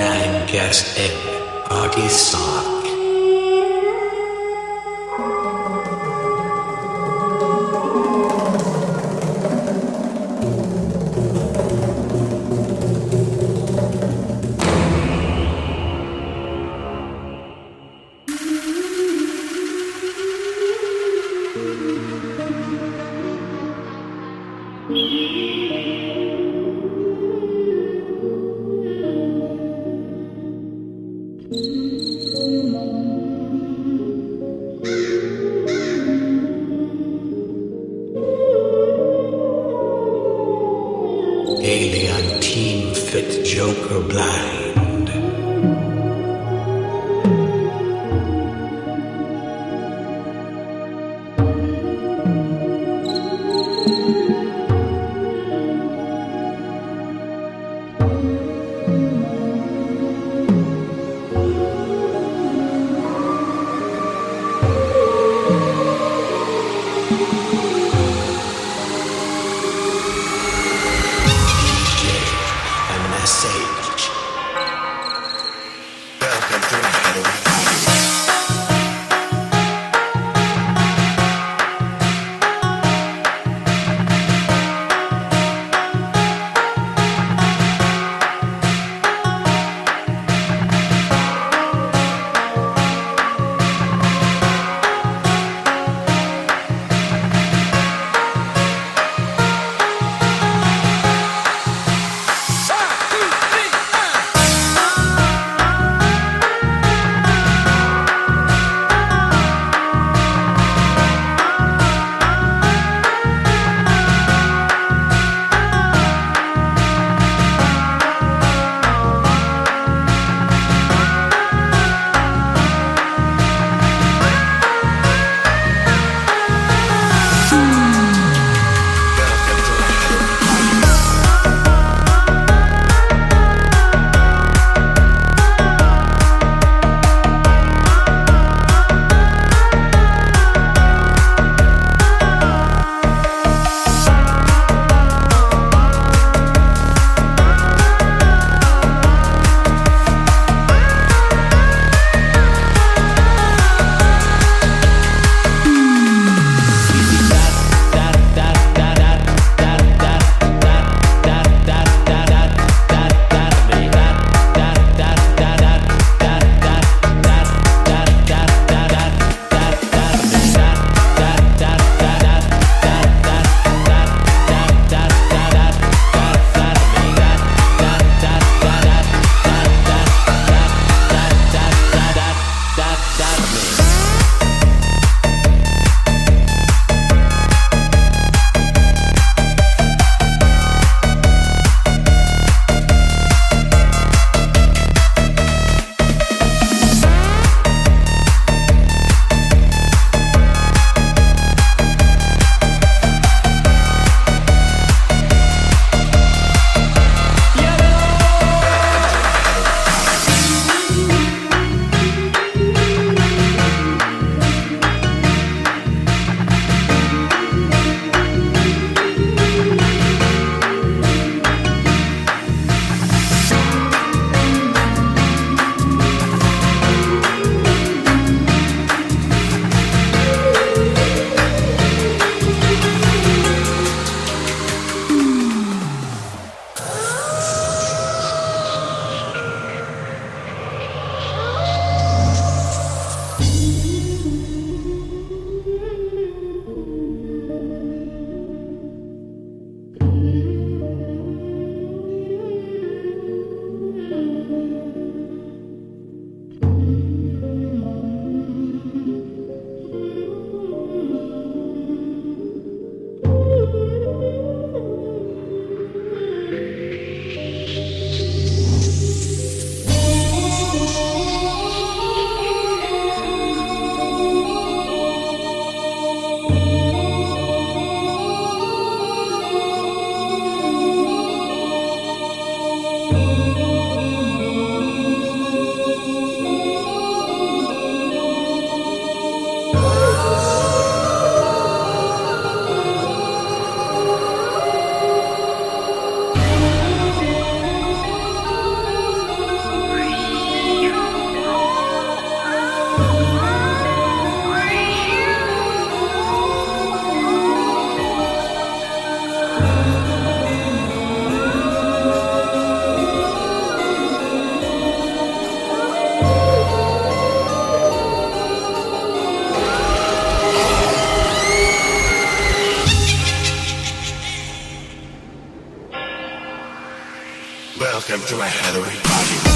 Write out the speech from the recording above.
Nine Egg Party Sock. Alien Team Fit Joker Blind. To a